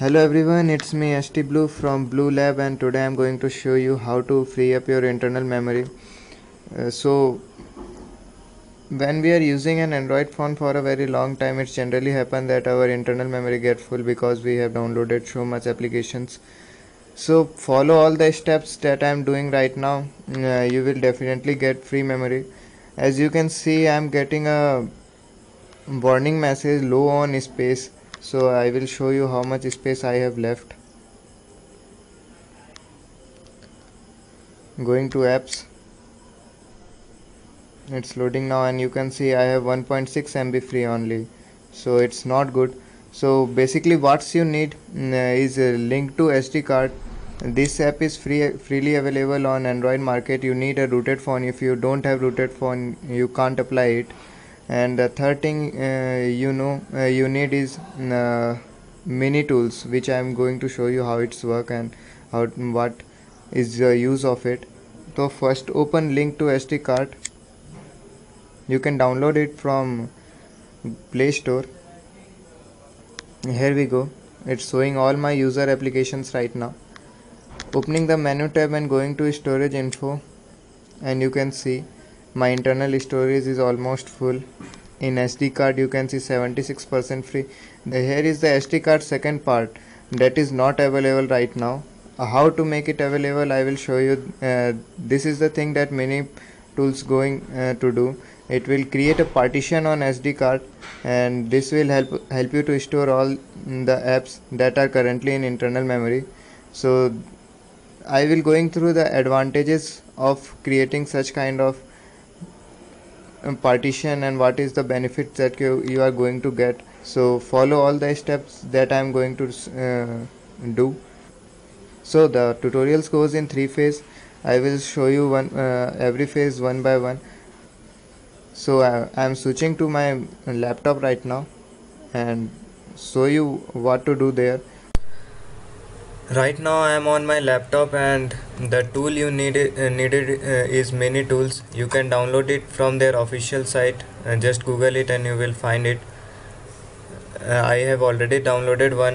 Hello everyone, it's me ST Blue from Blue Lab and today I'm going to show you how to free up your internal memory. Uh, so when we are using an Android phone for a very long time it's generally happen that our internal memory get full because we have downloaded so much applications. So follow all the steps that I'm doing right now. Uh, you will definitely get free memory. As you can see I'm getting a warning message low on space so I will show you how much space I have left. Going to apps. It's loading now and you can see I have 1.6 MB free only. So it's not good. So basically what you need mm, is a link to SD card. This app is free freely available on Android market. You need a rooted phone. If you don't have rooted phone you can't apply it and the third thing uh, you know uh, you need is uh, mini tools which I am going to show you how it's work and how what is the use of it. So first open link to SD card. You can download it from Play Store. Here we go. It's showing all my user applications right now. Opening the menu tab and going to storage info and you can see my internal storage is almost full. In SD card you can see 76% free. Here is the SD card second part. That is not available right now. Uh, how to make it available I will show you. Uh, this is the thing that mini tools going uh, to do. It will create a partition on SD card and this will help help you to store all the apps that are currently in internal memory. So I will going through the advantages of creating such kind of partition and what is the benefits that you, you are going to get. So follow all the steps that I am going to uh, do. So the tutorials goes in three phase. I will show you one uh, every phase one by one. So I am switching to my laptop right now and show you what to do there right now I am on my laptop and the tool you needed uh, needed uh, is mini tools. You can download it from their official site. And just google it and you will find it. Uh, I have already downloaded one.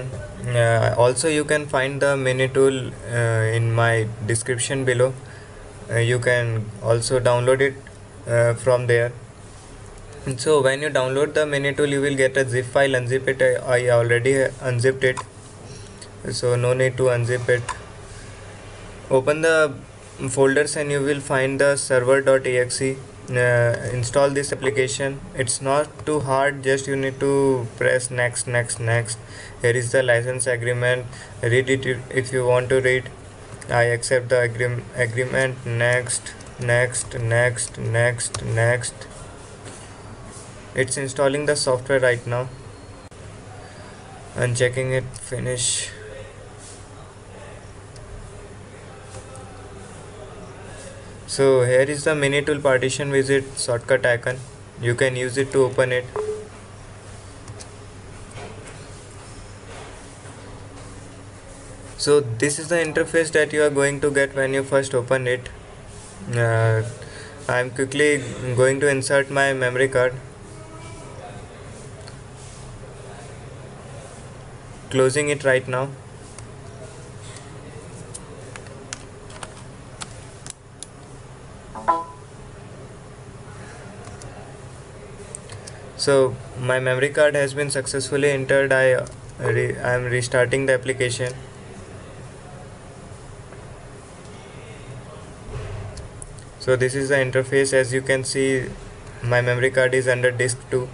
Uh, also you can find the mini tool uh, in my description below. Uh, you can also download it from there. So when you download the mini tool you will get a zip file unzip it. I already unzipped it so no need to unzip it. Open the folders and you will find the server.exe uh, install this application. It's not too hard just you need to press next next next. Here is the license agreement. Read it if you want to read. I accept the agree agreement. Next next next next next. It's installing the software right now. And checking it. Finish so here is the mini tool partition Wizard shortcut icon. You can use it to open it. So this is the interface that you are going to get when you first open it. Uh, I'm quickly going to insert my memory card. Closing it right now so my memory card has been successfully entered. I I am restarting the application. So this is the interface. As you can see my memory card is under disk 2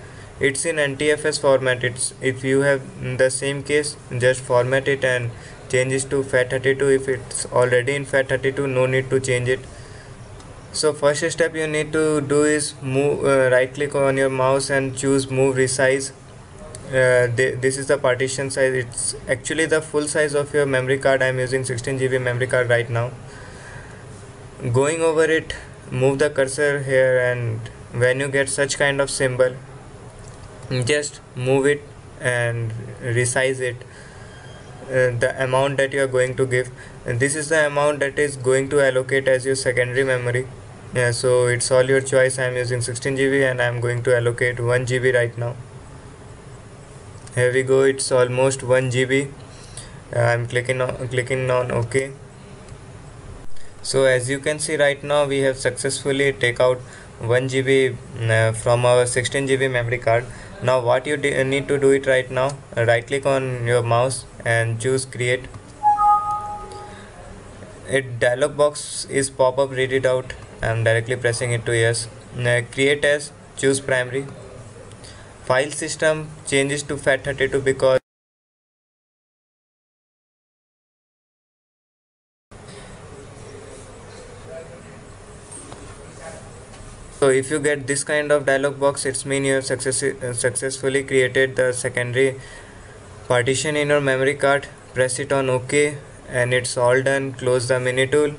it's in NTFS format. It's if you have the same case just format it and change it to FAT32 if it's already in FAT32 no need to change it so first step you need to do is move uh, right click on your mouse and choose move resize. Uh, th this is the partition size. It's actually the full size of your memory card. I'm using 16 gb memory card right now. Going over it move the cursor here and when you get such kind of symbol just move it and resize it. Uh, the amount that you are going to give. And this is the amount that is going to allocate as your secondary memory yeah so it's all your choice. I'm using 16 gb and i'm going to allocate 1 gb right now. Here we go. It's almost 1 gb uh, I'm clicking on clicking on OK. So as you can see right now we have successfully take out 1 GB uh, from our 16 GB memory card. Now what you need to do it right now uh, right click on your mouse and choose create. A dialog box is pop up read it out I'm directly pressing it to yes. Uh, create as choose primary. File system changes to FAT32 because so if you get this kind of dialog box it's mean you have success successfully created the secondary partition in your memory card. Press it on ok and it's all done. Close the mini tool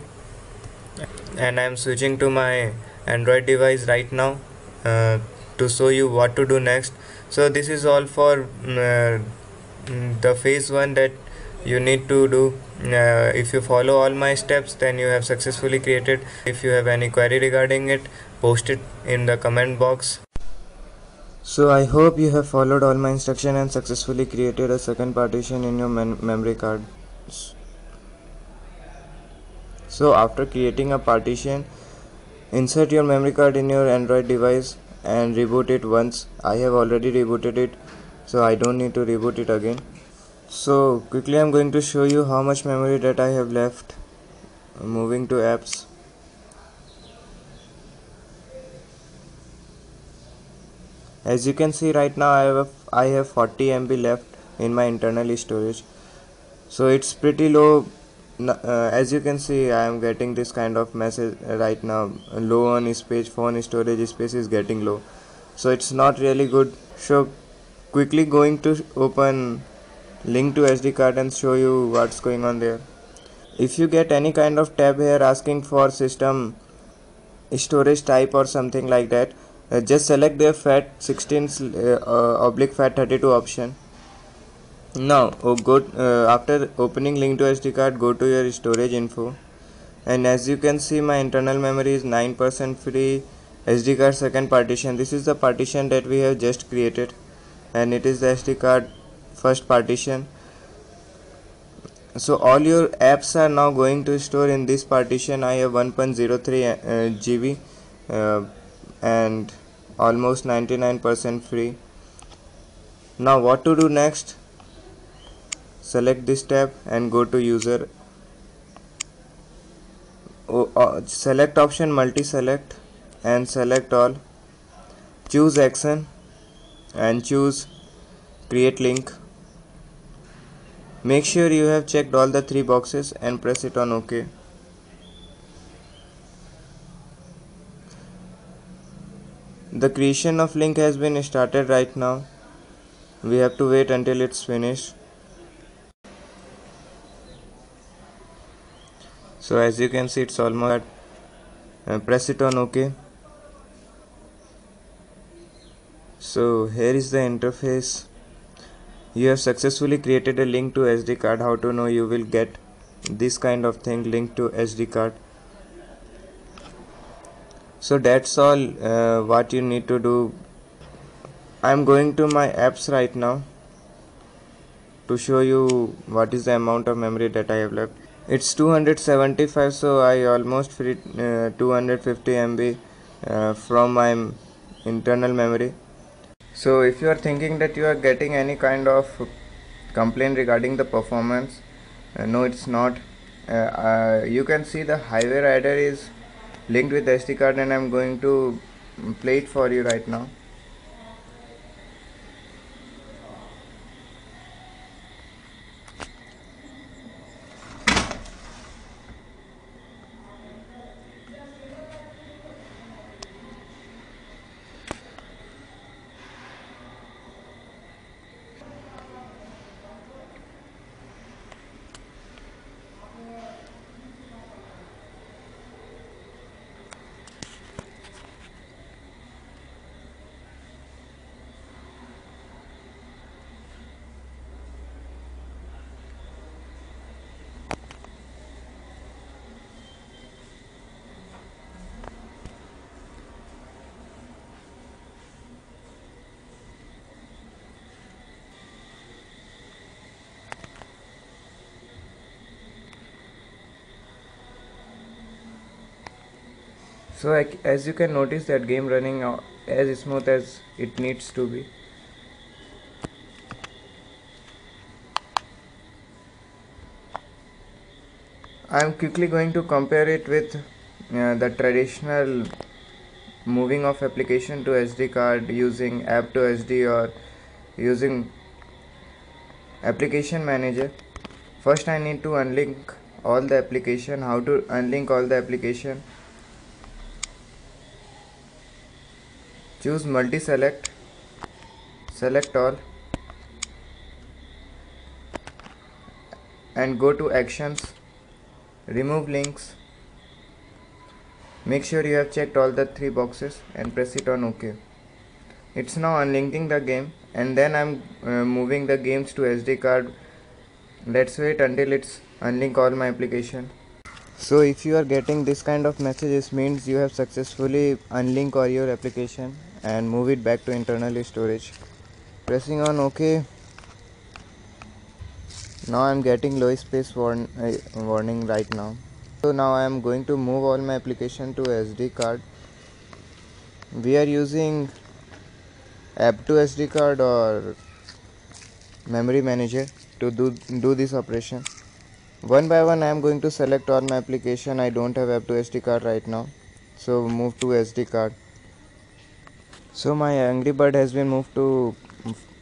and I'm switching to my Android device right now uh, to show you what to do next. So this is all for uh, the phase one that you need to do. Uh, if you follow all my steps then you have successfully created. If you have any query regarding it post it in the comment box. So I hope you have followed all my instruction and successfully created a second partition in your memory card so after creating a partition insert your memory card in your android device and reboot it once. I have already rebooted it so i don't need to reboot it again. So quickly i'm going to show you how much memory that i have left. Moving to apps. As you can see right now i have i have 40 mb left in my internal storage. So it's pretty low uh, as you can see I am getting this kind of message right now. Low on space phone storage space is getting low. So it's not really good. So quickly going to open link to SD card and show you what's going on there. If you get any kind of tab here asking for system storage type or something like that uh, just select the FAT16 uh, uh, oblique FAT32 option now oh, go uh, after opening link to SD card go to your storage info. And as you can see my internal memory is 9% free. SD card second partition. This is the partition that we have just created. And it is the SD card first partition. So all your apps are now going to store in this partition. I have 1.03 uh, GB uh, and almost 99% free. Now what to do next select this tab and go to user. Uh, select option multi select and select all. Choose action and choose create link. Make sure you have checked all the three boxes and press it on ok. The creation of link has been started right now. We have to wait until it's finished so as you can see it's almost uh, press it on ok so here is the interface. You have successfully created a link to SD card. How to know you will get this kind of thing linked to SD card? So that's all uh, what you need to do. I'm going to my apps right now to show you what is the amount of memory that I have left it's 275 so I almost free uh, 250 MB uh, from my internal memory. So if you are thinking that you are getting any kind of complaint regarding the performance uh, no it's not. Uh, uh, you can see the highway rider is linked with SD card and I'm going to play it for you right now so as you can notice that game running as smooth as it needs to be. I am quickly going to compare it with uh, the traditional moving of application to SD card using app to SD or using application manager. First I need to unlink all the application how to unlink all the application choose multi select select all. And go to actions. Remove links. Make sure you have checked all the three boxes and press it on ok. It's now unlinking the game. And then I'm uh, moving the games to SD card. Let's wait until it's unlink all my application. So if you are getting this kind of messages means you have successfully unlink all your application and move it back to internal storage. Pressing on ok. Now I'm getting low space warn uh, warning right now. So now I am going to move all my application to SD card. We are using app to SD card or memory manager to do, do this operation. One by one I am going to select all my application. I don't have app to SD card right now. So move to SD card so my Angry Bird has been moved to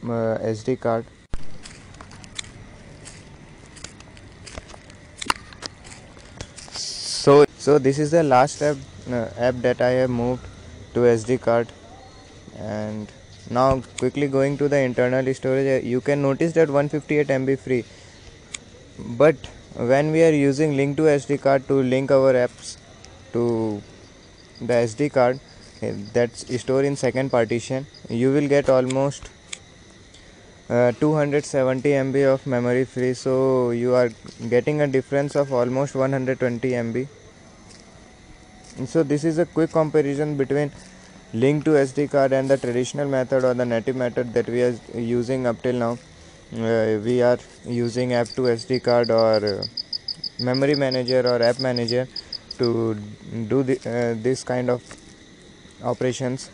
uh, SD card. So so this is the last app uh, app that I have moved to SD card. And now quickly going to the internal storage uh, you can notice that 158 MB free. But when we are using link to SD card to link our apps to the SD card that's stored in second partition. You will get almost uh, 270 MB of memory free so you are getting a difference of almost 120 MB so this is a quick comparison between link to SD card and the traditional method or the native method that we are using up till now. Uh, we are using app to SD card or uh, memory manager or app manager to do the, uh, this kind of operations.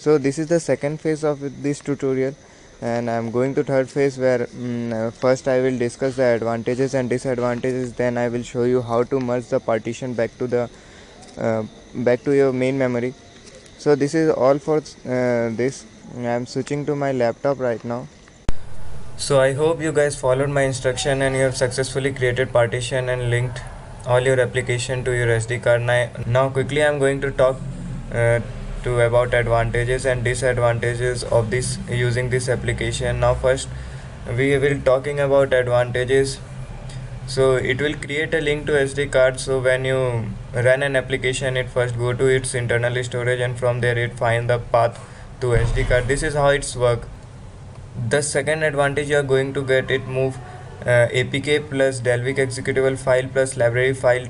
So this is the second phase of this tutorial and I'm going to third phase where um, first I will discuss the advantages and disadvantages then I will show you how to merge the partition back to the uh, back to your main memory. So this is all for uh, this. I'm switching to my laptop right now. So i hope you guys followed my instruction and you have successfully created partition and linked all your application to your sd card. Now quickly i'm going to talk uh, to about advantages and disadvantages of this using this application. Now first we will talking about advantages. So it will create a link to SD card. So when you run an application it first go to its internal storage and from there it find the path to SD card. This is how it's work. The second advantage you are going to get it move uh, APK plus Dalvik executable file plus library file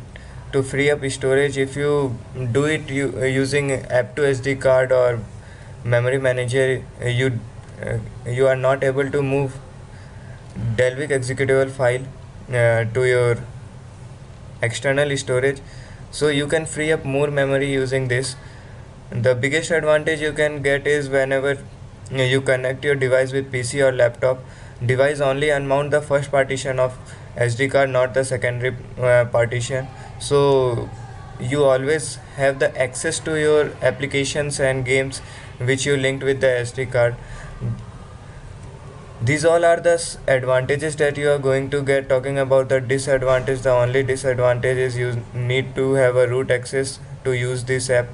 to free up storage if you do it you, uh, using app to SD card or memory manager uh, you uh, you are not able to move Dalvik executable file uh, to your external storage. So you can free up more memory using this. The biggest advantage you can get is whenever you connect your device with PC or laptop device only unmount the first partition of SD card not the secondary uh, partition so you always have the access to your applications and games which you linked with the SD card. These all are the advantages that you are going to get talking about the disadvantage. The only disadvantage is you need to have a root access to use this app.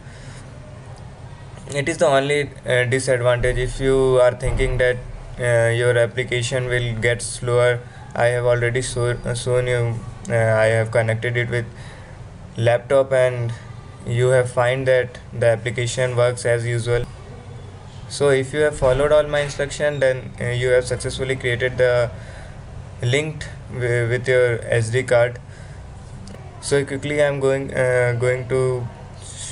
It is the only uh, disadvantage. If you are thinking that uh, your application will get slower i have already show, uh, shown you uh, i have connected it with laptop and you have find that the application works as usual. So if you have followed all my instruction then uh, you have successfully created the linked with your SD card. So quickly I'm going uh, going to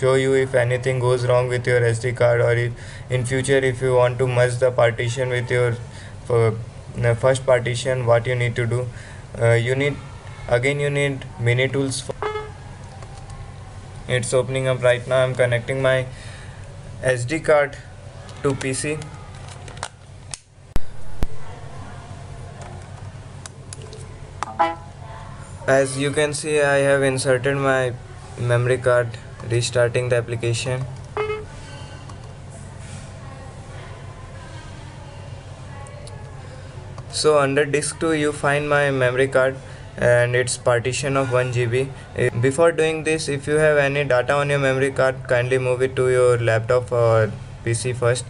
show you if anything goes wrong with your SD card or if in future if you want to merge the partition with your for the first partition what you need to do uh, you need again you need mini tools it's opening up right now. I'm connecting my SD card to PC as you can see I have inserted my memory card restarting the application. So under disk 2 you find my memory card and its partition of 1 GB eh, before doing this if you have any data on your memory card kindly move it to your laptop or PC first.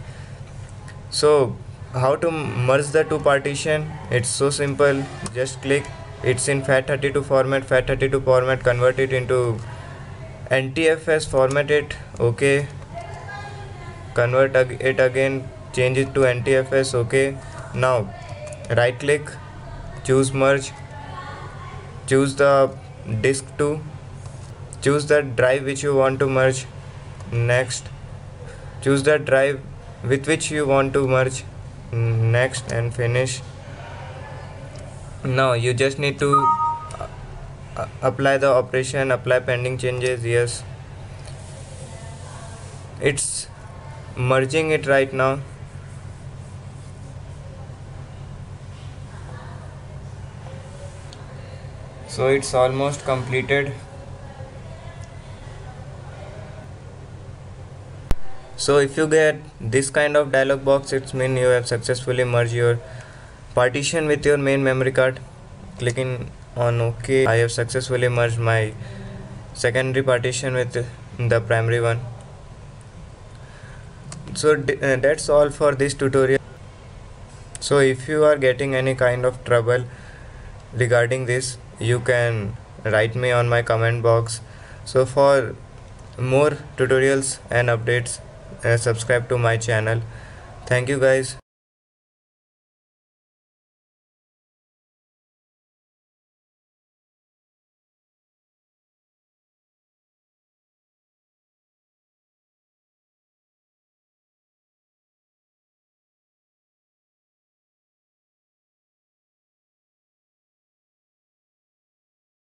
So how to merge the two partition? It's so simple. Just click. It's in FAT32 format. FAT32 format convert it into NTFS format it okay? Convert it again. Change it to NTFS okay? Now right click. Choose merge choose the disk to choose the drive which you want to merge next. Choose the drive with which you want to merge next and finish. Now you just need to uh, apply the operation apply pending changes yes. It's merging it right now so it's almost completed. So if you get this kind of dialog box it's mean you have successfully merged your partition with your main memory card. Clicking on ok. I have successfully merged my secondary partition with the primary one. So uh, that's all for this tutorial. So if you are getting any kind of trouble regarding this you can write me on my comment box. So for more tutorials and updates uh, subscribe to my channel. Thank you guys